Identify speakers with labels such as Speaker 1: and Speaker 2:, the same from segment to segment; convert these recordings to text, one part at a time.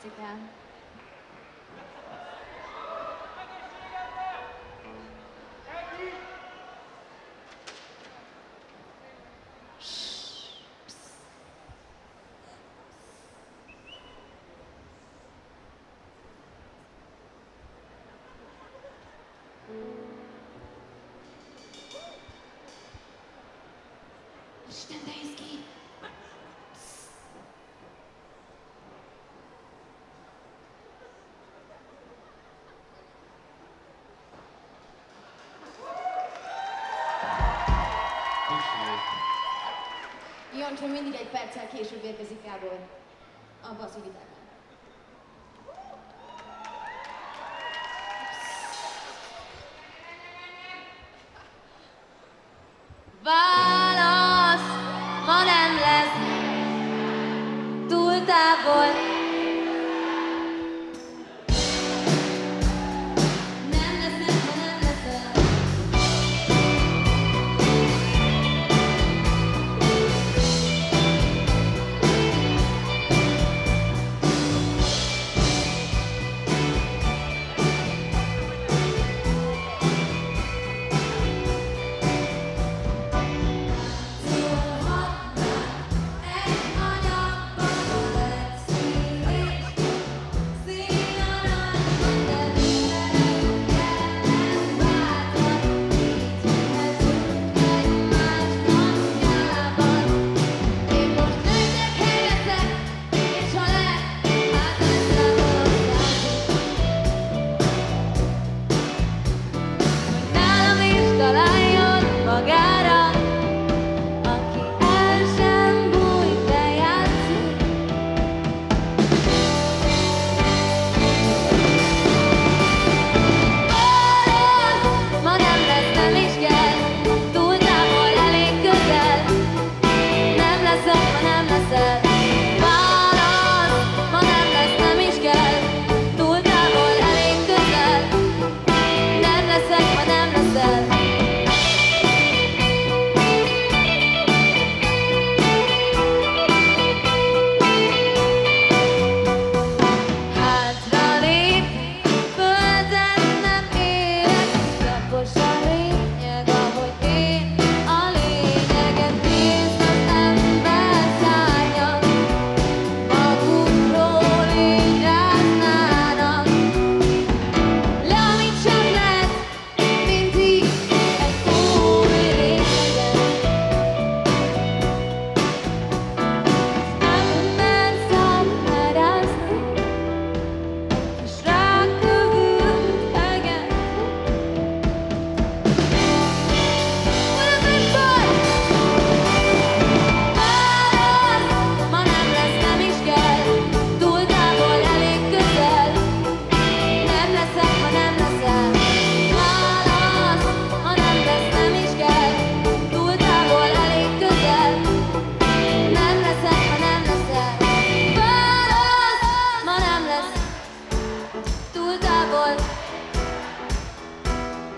Speaker 1: 几天 Jancsi mindig egy perccel később érkezik Gábor abba az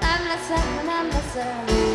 Speaker 1: I'm lesser and I'm lesser.